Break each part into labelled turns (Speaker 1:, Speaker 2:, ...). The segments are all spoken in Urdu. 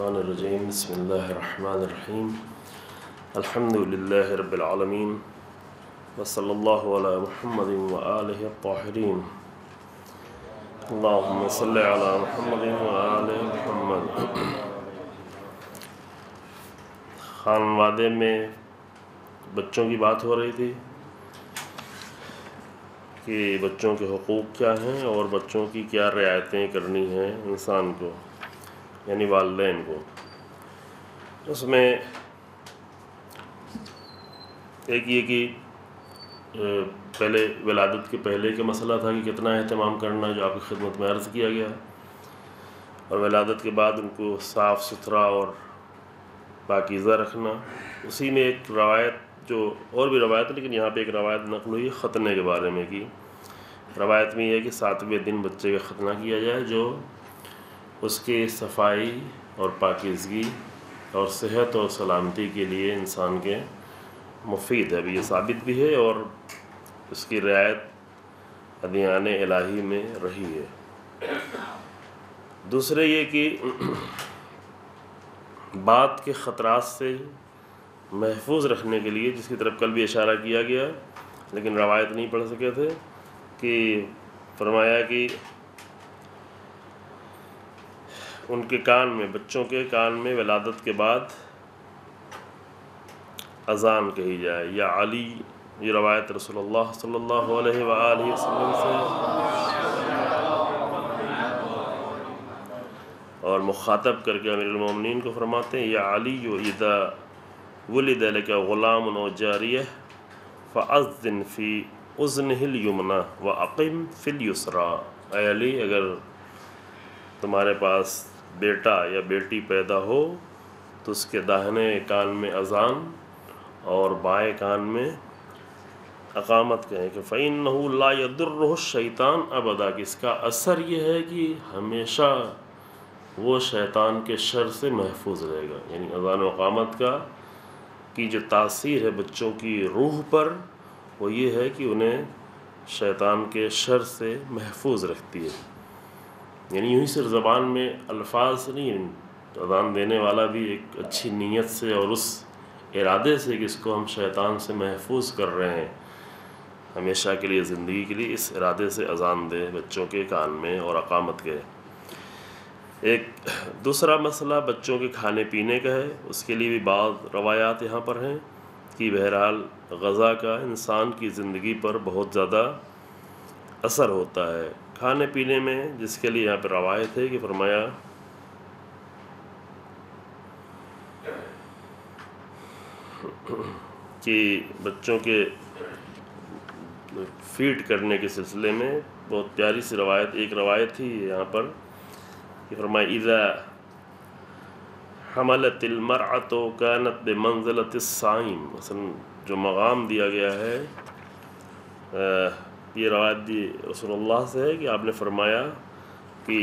Speaker 1: أعوذ بالله بسم الله الرحمن الرحيم. الحمد لله رب العالمين. وصلى الله على محمد وآله الطاهرين. اللهم صل على محمد وآل محمد. خانوادے میں بچوں کی بات ہو رہی تھی کہ بچوں کے حقوق کیا ہیں اور بچوں کی کیا رعایتیں کرنی ہیں انسان کو. یعنی والدین کو۔ اس میں ایک یہ کہ پہلے ولادت کے پہلے کا مسئلہ تھا کہ کتنا اہتمام کرنا جو آپ کی خدمت میں عرض کیا گیا۔ اور ولادت کے بعد ان کو صاف ستھرا اور پاکیزہ رکھنا۔ اسی میں ایک روایت جو اور بھی روایت لیکن یہاں پہ ایک روایت نقل ہوئی ختنے کے بارے میں کی۔ روایت میں یہ ہے کہ ساتویں دن بچے کا ختنہ کیا جائے، جو اس کے صفائی اور پاکیزگی اور صحت اور سلامتی کے لیے انسان کے مفید ہے۔ ابھی یہ ثابت بھی ہے اور اس کی رعایت ادیان الہی میں رہی ہے۔ دوسرے یہ کہ بات کے خطرات سے محفوظ رکھنے کے لیے جس کی طرف کل بھی اشارہ کیا گیا، لیکن روایت نہیں پڑھ سکے تھے کہ فرمایا کہ ان کے کان میں، بچوں کے کان میں ولادت کے بعد اذان کہی جائے۔ یا علی، یہ روایت رسول اللہ صلی اللہ علیہ وآلہ وسلم سے اور مخاطب کر کے امیر المومنین کو فرماتے ہیں، یا علی و اذا ولد لك غلام و جاریہ فعزن فی اذنہ الیمنہ و عقیم فی الیسرا۔ اے علی، اگر تمہارے پاس بیٹا یا بیٹی پیدا ہو، تو اس کے داہنے کان میں اذان اور بائیں کان میں اقامت کہیں کہ فعین لا يدر شیطان ابدا کہ اس کا اثر یہ ہے کہ ہمیشہ وہ شیطان کے شر سے محفوظ رہے گا۔ یعنی اذان و اقامت کا، کی جو تاثیر ہے بچوں کی روح پر، وہ یہ ہے کہ انہیں شیطان کے شر سے محفوظ رکھتی ہے۔ یعنی یوں ہی صرف زبان میں الفاظ نہیں اذان دینے والا بھی ایک اچھی نیت سے اور اس ارادے سے کہ اس کو ہم شیطان سے محفوظ کر رہے ہیں۔ ہمیشہ کے لیے زندگی کے لیے اس ارادے سے اذان دے بچوں کے کان میں اور اقامت کے۔ ایک دوسرا مسئلہ بچوں کے کھانے پینے کا ہے۔ اس کے لیے بھی بعض روایات یہاں پر ہیں کہ بہرحال غذا کا انسان کی زندگی پر بہت زیادہ اثر ہوتا ہے۔ کھانے پینے میں جس کے لیے یہاں پہ روایت ہے کہ فرمایا، کہ بچوں کے فیڈ کرنے کے سلسلے میں بہت پیاری سی روایت، ایک روایت تھی یہاں پر کہ فرمایا، اذا حملت المرأة كانت بمنزلت الصائم مثلا جو مقام دیا گیا ہے یہ روایت دی رسول اللہ سے ہے کہ آپ نے فرمایا کہ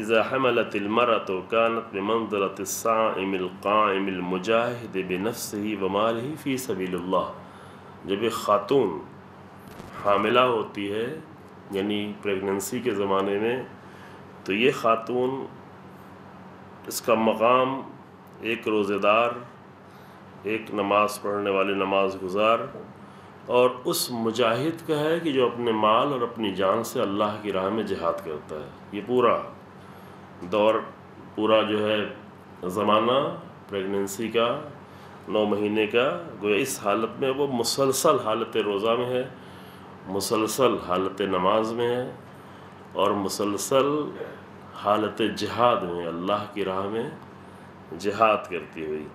Speaker 1: اذا حملت المرأة كانت بمنزلت الصائم القائم المجاہد بنفسه وماله في سبیل اللہ جب ایک خاتون حاملہ ہوتی ہے یعنی پریگننسی کے زمانے میں، تو یہ خاتون اس کا مقام ایک روزے دار، ایک نماز پڑھنے والے نماز گزار اور اس مجاہد کا ہے کہ جو اپنے مال اور اپنی جان سے اللہ کی راہ میں جہاد کرتا ہے۔ یہ پورا دور، پورا جو ہے زمانہ پریگننسی کا، نو مہینے کا، گویا اس حالت میں وہ مسلسل حالت روزہ میں ہے، مسلسل حالت نماز میں ہے اور مسلسل حالت جہاد میں، اللہ کی راہ میں جہاد کرتی ہوئی۔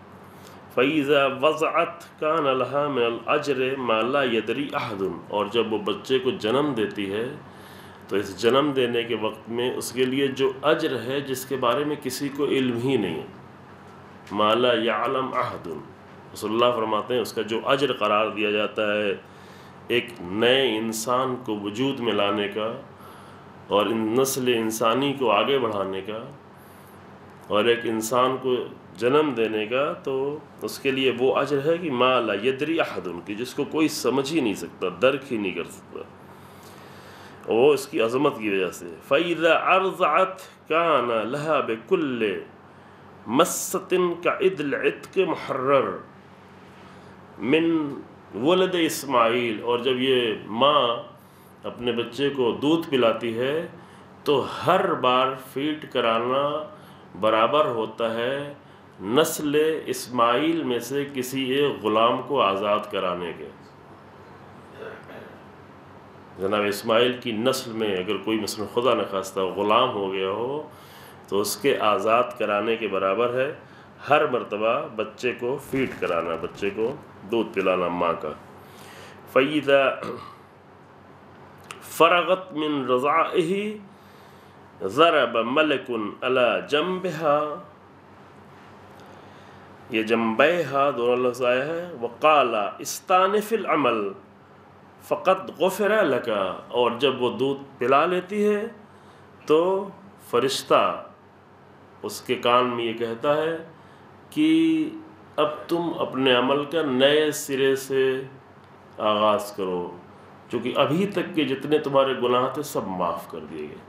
Speaker 1: فیضا وضعت کان اللہ میں الجر مالا یدری احدن اور جب وہ بچے کو جنم دیتی ہے، تو اس جنم دینے کے وقت میں اس کے لیے جو اجر ہے، جس کے بارے میں کسی کو علم ہی نہیں ہے۔ مالا یعلم احدن رسول اللہ فرماتے ہیں، اس کا جو اجر قرار دیا جاتا ہے ایک نئے انسان کو وجود میں لانے کا اور نسل انسانی کو آگے بڑھانے کا اور ایک انسان کو جنم دینے کا تو اس کے لیے وہ اجر ہے کہ ما لا یدری احد ان کی جس کو کوئی سمجھ ہی نہیں سکتا، درک ہی نہیں کر سکتا۔ وہ اس کی عظمت کی وجہ سے فعید ارضعت کان لہا بکل مستن کا عدل عتق محرر من ولد اسماعیل اور جب یہ ماں اپنے بچے کو دودھ پلاتی ہے، تو ہر بار فیٹ کرانا برابر ہوتا ہے نسل اسماعیل میں سے کسی ایک غلام کو آزاد کرانے کے۔ جناب اسماعیل کی نسل میں اگر کوئی مثلا خدا نخواستہ غلام ہو گیا ہو، تو اس کے آزاد کرانے کے برابر ہے ہر مرتبہ بچے کو فیڈ کرانا، بچے کو دودھ پلانا، ماں کا۔ فعیدہ فرغت من رضائه ضرب ملک علی جنبها یہ جنبیہا دونوں لفظ آیا ہے، وقال استانف العمل، فقط غفر لکا اور جب وہ دودھ پلا لیتی ہے تو فرشتہ اس کے کان میں یہ کہتا ہے کہ اب تم اپنے عمل کا نئے سرے سے آغاز کرو، چونکہ ابھی تک کے جتنے تمہارے گناہ تھے سب معاف کر دیے گئے۔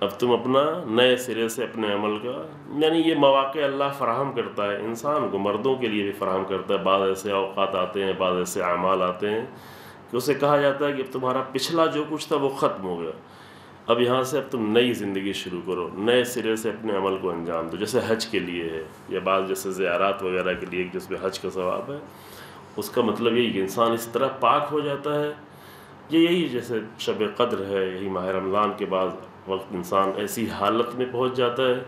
Speaker 1: اب تم اپنا نئے سرے سے اپنے عمل کا یعنی یہ مواقع اللہ فراہم کرتا ہے، انسان کو مردوں کے لیے بھی فراہم کرتا ہے۔ بعض ایسے اوقات آتے ہیں، بعض ایسے اعمال آتے ہیں کہ اسے کہا جاتا ہے کہ اب تمہارا پچھلا جو کچھ تھا وہ ختم ہو گیا۔ اب یہاں سے اب تم نئی زندگی شروع کرو، نئے سرے سے اپنے عمل کو انجام دو۔ جیسے حج کے لیے ہے، یا بعض جیسے زیارات وغیرہ کے لیے، جس میں حج کا ثواب ہے، اس کا مطلب یہی کہ انسان اس طرح پاک ہو جاتا ہے۔ یہ یہی جیسے شب قدر ہے، یہی ماہ رمضان کے بعد وقت انسان ایسی حالت میں پہنچ جاتا ہے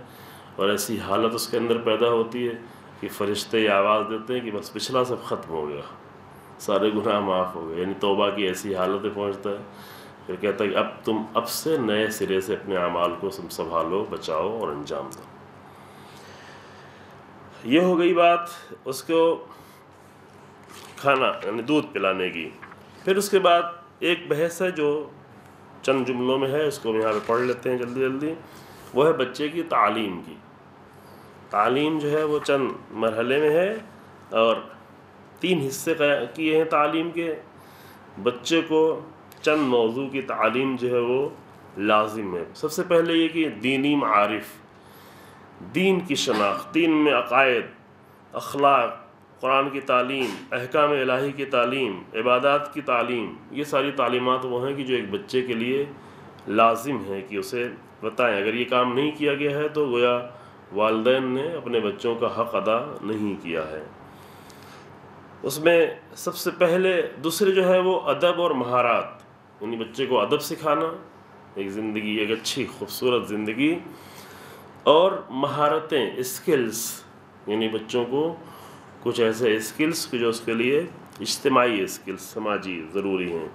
Speaker 1: اور ایسی حالت اس کے اندر پیدا ہوتی ہے کہ فرشتے یہ آواز دیتے ہیں کہ بس پچھلا سب ختم ہو گیا، سارے گناہ معاف ہو گئے یعنی توبہ کی ایسی حالت پہنچتا ہے۔ پھر کہتا ہے کہ اب تم اب سے نئے سرے سے اپنے اعمال کو سنبھالو، بچاؤ اور انجام دو۔ یہ ہو گئی بات اس کو کھانا یعنی دودھ پلانے کی۔ پھر اس کے بعد ایک بحث ہے جو چند جملوں میں ہے، اس کو ہم یہاں پہ پڑھ لیتے ہیں جلدی جلدی۔ وہ ہے بچے کی تعلیم کی۔ تعلیم جو ہے وہ چند مرحلے میں ہے اور تین حصے کیے ہیں تعلیم کے۔ بچے کو چند موضوع کی تعلیم جو ہے وہ لازم ہے۔ سب سے پہلے یہ کہ دینی معارف۔ دین کی شناخت، دین میں عقائد، اخلاق قرآن کی تعلیم، احکام الہی کی تعلیم، عبادات کی تعلیم، یہ ساری تعلیمات وہ ہیں کہ جو ایک بچے کے لیے لازم ہے کہ اسے بتائیں۔ اگر یہ کام نہیں کیا گیا ہے تو گویا والدین نے اپنے بچوں کا حق ادا نہیں کیا ہے۔ اس میں سب سے پہلے دوسرے جو ہے وہ ادب اور مہارات یعنی بچے کو ادب سکھانا، ایک زندگی، ایک اچھی خوبصورت زندگی اور مہارتیں اسکلس یعنی بچوں کو کچھ ایسے اسکلس جو اس کے لیے اجتماعی اسکلس سماجی ضروری ہیں۔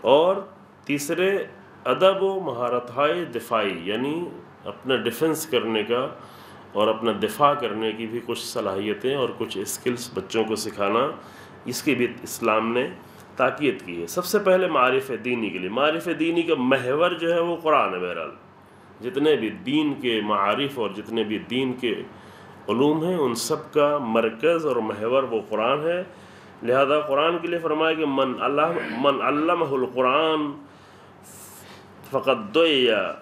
Speaker 1: اور تیسرے، ادب و مہارت دفاعی یعنی اپنا ڈیفنس کرنے کا اور اپنا دفاع کرنے کی بھی کچھ صلاحیتیں اور کچھ اسکلس بچوں کو سکھانا اس کی بھی اسلام نے تاکید کی ہے۔ سب سے پہلے معارف دینی کے لیے۔ معارف دینی کا محور جو ہے وہ قرآن بہرحال۔ جتنے بھی دین کے معارف اور جتنے بھی دین کے علوم ہیں، ان سب کا مرکز اور محور وہ قرآن ہے۔ لہذا قرآن کے لیے فرمایا کہ من اللہ من علمہ القرآن فقط دیا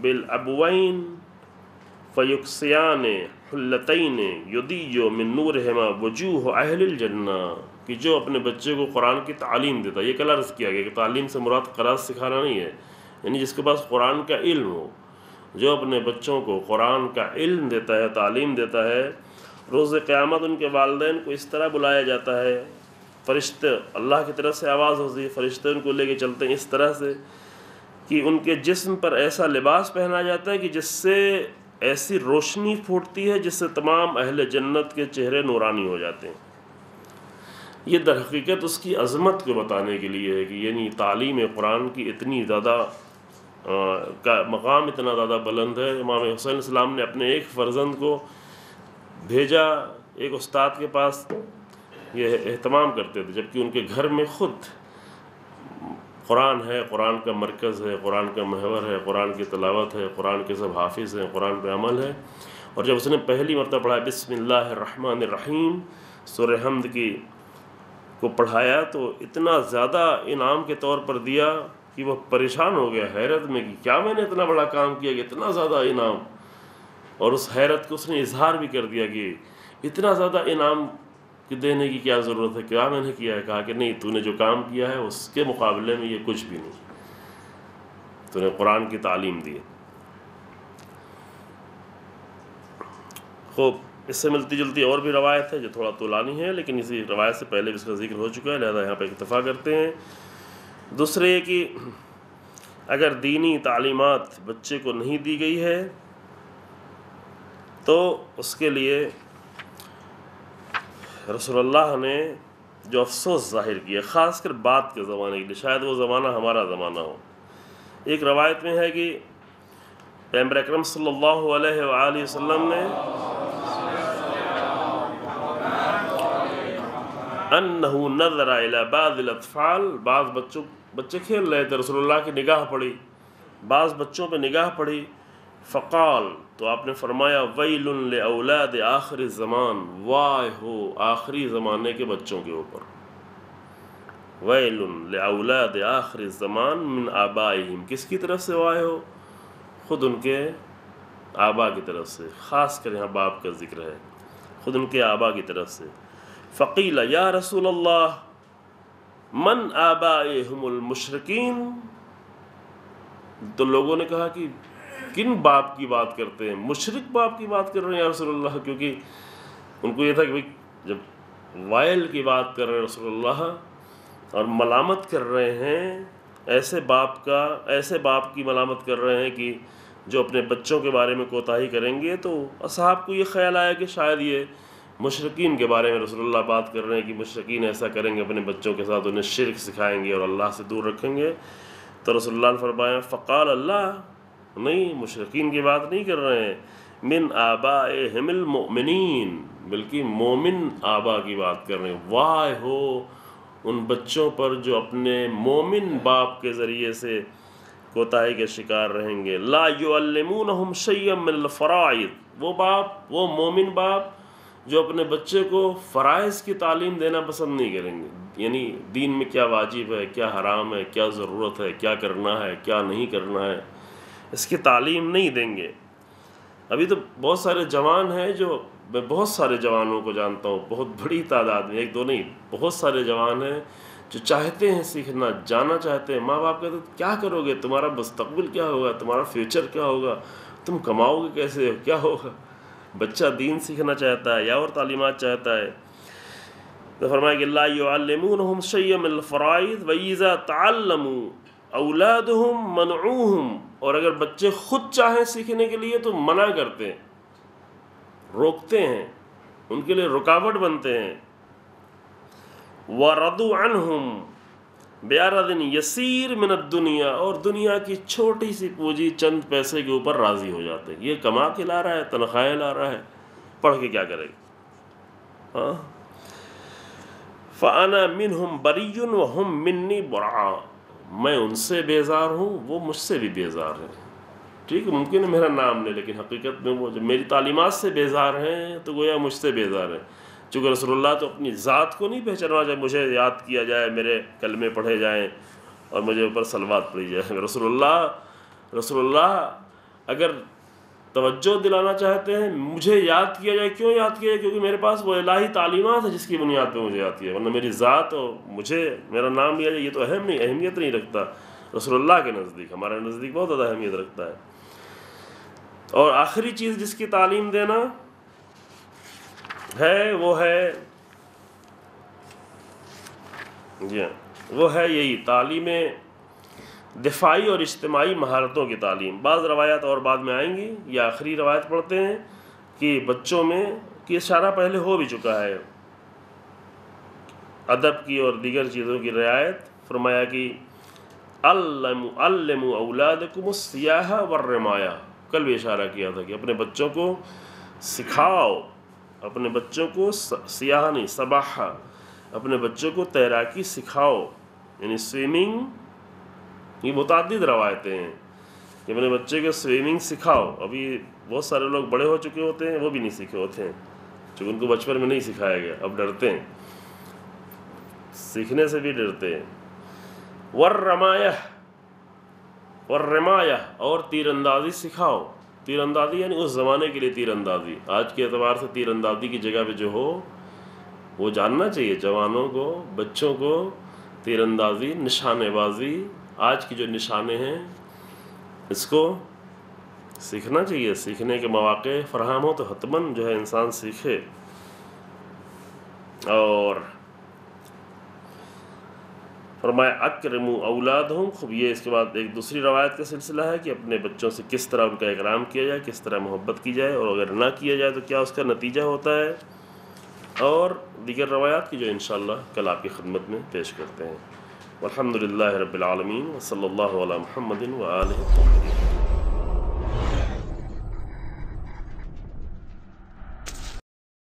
Speaker 1: بالابوین فیقسیان حلطین یدیو من نورہما وجوہ اہل الجنہ۔ کہ جو اپنے بچے کو قرآن کی تعلیم دیتا یہ کل عرض کیا گیا کہ تعلیم سے مراد قراض سکھانا نہیں ہے۔ یعنی جس کے پاس قرآن کا علم ہو۔ جو اپنے بچوں کو قرآن کا علم دیتا ہے، تعلیم دیتا ہے، روز قیامت ان کے والدین کو اس طرح بلایا جاتا ہے، فرشتے اللہ کی طرف سے آواز ہوتی ہے، فرشتے ان کو لے کے چلتے ہیں اس طرح سے، کہ ان کے جسم پر ایسا لباس پہنا جاتا ہے کہ جس سے ایسی روشنی پھوٹتی ہے جس سے تمام اہل جنت کے چہرے نورانی ہو جاتے ہیں۔ یہ در حقیقت اس کی عظمت کو بتانے کے لیے ہے کہ یعنی تعلیم قرآن کی اتنی زیادہ کا مقام اتنا زیادہ بلند ہے، امام حسین السلام نے اپنے ایک فرزند کو بھیجا، ایک استاد کے پاس یہ اہتمام کرتے تھے، جبکہ ان کے گھر میں خود قرآن ہے، قرآن کا مرکز ہے، قرآن کا محور ہے، قرآن کی تلاوت ہے، قرآن کے سب حافظ ہیں، قرآن پہ عمل ہے۔ اور جب اس نے پہلی مرتبہ پڑھا بسم اللہ الرحمن الرحیم سر حمد کی کو پڑھایا تو اتنا زیادہ انعام کے طور پر دیا کہ وہ پریشان ہو گیا حیرت میں کہ کیا میں نے اتنا بڑا کام کیا کہ اتنا زیادہ انعام؟ اور اس حیرت کو اس نے اظہار بھی کر دیا کہ اتنا زیادہ انعام دینے کی کیا ضرورت ہے؟ کیا میں نے کیا ہے؟ کہا کہ نہیں، تو نے جو کام کیا ہے اس کے مقابلے میں یہ کچھ بھی نہیں۔ تو نے قرآن کی تعلیم دی۔ خوب، اس سے ملتی جلتی اور بھی روایت ہے جو تھوڑا طولانی ہے، لیکن اسی روایت سے پہلے بھی اس کا ذکر ہو چکا ہے، لہذا یہاں پہ اکتفا کرتے ہیں۔ دوسرے یہ کہ اگر دینی تعلیمات بچے کو نہیں دی گئی ہے، تو اس کے لیے رسول اللہ نے جو افسوس ظاہر کیا، خاص کر بات کے زمانے کے لیے، شاید وہ زمانہ ہمارا زمانہ ہو۔ ایک روایت میں ہے کہ پیمبر اکرم صلی اللہ علیہ وآلہ وسلم نے انہو نظر الى بعض الاطفال، بعض بچوں بچے کھیل رہے تھے، رسول اللہ کی نگاہ پڑی، بعض بچوں پہ نگاہ پڑی۔ فقال، تو آپ نے فرمایا، ویل اولاد آخری زمان وائے ہو آخری زمانے کے بچوں کے اوپر۔ ویل اولاد آخری زمان من آبائہم۔ کس کی طرف سے وائے ہو؟ خود ان کے آبا کی طرف سے، خاص کر یہاں باپ کا ذکر ہے۔ خود ان کے آبا کی طرف سے۔ فقیل، یا رسول اللہ من آبائہم المشرقین تو لوگوں نے کہا کہ کن باپ کی بات کرتے ہیں؟ مشرق باپ کی بات کر رہے ہیں یا رسول اللہ؟ کیونکہ ان کو یہ تھا کہ بھائی، جب وائل کی بات کر رہے ہیں رسول اللہ اور ملامت کر رہے ہیں، ایسے باپ کا، ایسے باپ کی ملامت کر رہے ہیں کہ جو اپنے بچوں کے بارے میں کوتاہی کریں گے، تو اصحاب کو یہ خیال آیا کہ شاید یہ مشرقین کے بارے میں رسول اللہ بات کر رہے ہیں کہ مشرقین ایسا کریں گے، اپنے بچوں کے ساتھ انہیں شرک سکھائیں گے اور اللہ سے دور رکھیں گے۔ تو رسول اللہ نے فرمایا، فقال اللہ، نہیں مشرقین کی بات نہیں کر رہے ہیں۔ من آبا المؤمنین، بلکہ مومن آبا کی بات کر رہے ہیں۔ واہ ہو ان بچوں پر جو اپنے مومن باپ کے ذریعے سے کوتاہی کے شکار رہیں گے۔ لا یعلمونہم شیئم من الفرائض، وہ باپ، وہ مومن باپ جو اپنے بچے کو فرائض کی تعلیم دینا پسند نہیں کریں گے۔ یعنی دین میں کیا واجب ہے، کیا حرام ہے، کیا ضرورت ہے، کیا کرنا ہے، کیا نہیں کرنا ہے، اس کی تعلیم نہیں دیں گے۔ ابھی تو بہت سارے جوان ہیں جو میں بہت سارے جوانوں کو جانتا ہوں، بہت بڑی تعداد میں، ایک دو نہیں، بہت سارے جوان ہیں جو چاہتے ہیں سیکھنا، جانا چاہتے ہیں۔ ماں باپ کہتے ہیں، کیا کرو گے؟ تمہارا مستقبل کیا ہوگا؟ تمہارا فیوچر کیا ہوگا؟ تم کماؤ گے کیسے؟ کیا ہوگا؟ بچہ دین سیکھنا چاہتا ہے یا اور تعلیمات چاہتا ہے، تو فرمایا کہ اللہ یعلمونہم شیئم الفرائض ویزا تعلموا اولادہم منعوہم اور اگر بچے خود چاہیں سیکھنے کے لیے تو منع کرتے ہیں، روکتے ہیں، ان کے لیے رکاوٹ بنتے ہیں۔ وَرَضُوا عَنْهُمْ بِعَرَضٍ يَسِيرٍ مِنَ الدُّنْيَا اور دنیا کی چھوٹی سی پوجی چند پیسے کے اوپر راضی ہو جاتے ہیں۔ یہ کما کے لا رہا ہے تنخواہیں لا رہا ہے۔ پڑھ کے کیا کرے؟ گا ہاں؟ فَأَنَا مِنْهُمْ بَرِيٌّ وَهُمْ مِنِّي بُرْعَا۔ میں ان سے بیزار ہوں، وہ مجھ سے بھی بیزار ہیں۔ ٹھیک ہے ممکن ہے میرا نام لے، لیکن حقیقت میں وہ جب میری تعلیمات سے بیزار ہیں، تو گویا مجھ سے بیزار ہیں۔ چونکہ رسول اللہ تو اپنی ذات کو نہیں پہچانا جائے مجھے یاد کیا جائے، میرے کلمے پڑھے جائیں اور مجھے اوپر سلوات پڑھی جائے رسول اللہ رسول اللہ، اگر توجہ دلانا چاہتے ہیں، مجھے یاد کیا جائے، کیوں یاد کیا جائے؟ کیونکہ میرے پاس وہ الہی تعلیمات ہے جس کی بنیاد پہ مجھے یاد کیا ورنہ میری ذات اور مجھے، میرا نام لیا جائے، یہ تو اہم نہیں، اہمیت نہیں رکھتا۔ رسول اللہ کے نزدیک، ہمارے نزدیک بہت زیادہ اہمیت رکھتا ہے۔ اور آخری چیز جس کی تعلیم دینا ہے، وہ ہے جی ہاں وہ ہے یہی تعلیم دفاعی اور اجتماعی مہارتوں کی تعلیم۔ بعض روایات اور بعد میں آئیں گی یا آخری روایت پڑھتے ہیں کہ بچوں میں، کہ اشارہ پہلے ہو بھی چکا ہے۔ ادب کی اور دیگر چیزوں کی رعایت، فرمایا کہ علم علم اولادکم السیاح والرمایا کل بھی اشارہ کیا تھا کہ اپنے بچوں کو سکھاؤ۔ اپنے بچوں کو سیاح نہیں سباحہ اپنے بچوں کو تیراکی سکھاؤ۔ یعنی سوئمنگ، یہ متعدد روایتیں ہیں کہ اپنے بچے کو سوئمنگ سکھاؤ۔ ابھی بہت سارے لوگ بڑے ہو چکے ہوتے ہیں، وہ بھی نہیں سیکھے ہوتے ہیں، چونکہ ان کو بچپن میں نہیں سکھایا گیا۔ اب ڈرتے ہیں۔ سیکھنے سے بھی ڈرتے ہیں۔ ورمایہ ورمایہ اور تیر اندازی سکھاؤ۔ تیر اندازی یعنی اس زمانے کے لیے تیر اندازی آج کے اعتبار سے تیر اندازی کی جگہ پہ جو ہو، وہ جاننا چاہیے۔ جوانوں کو، بچوں کو تیر اندازی نشانے بازی، آج کی جو نشانے ہیں، اس کو سیکھنا چاہیے۔ سیکھنے کے مواقع فراہم ہو تو حتماً جو ہے انسان سیکھے۔ اور فرمایا اکرم اولاد ہوں خوب یہ اس کے بعد ایک دوسری روایت کا سلسلہ ہے کہ اپنے بچوں سے کس طرح ان کا اکرام کیا جائے، کس طرح محبت کی جائے، اور اگر نہ کیا جائے تو کیا اس کا نتیجہ ہوتا ہے؟ اور دیگر روایات کی جو انشاءاللہ کل آپ کی خدمت میں پیش کرتے ہیں۔ الحمد للہ رب العالمین و صلی اللہ علیہ محمد و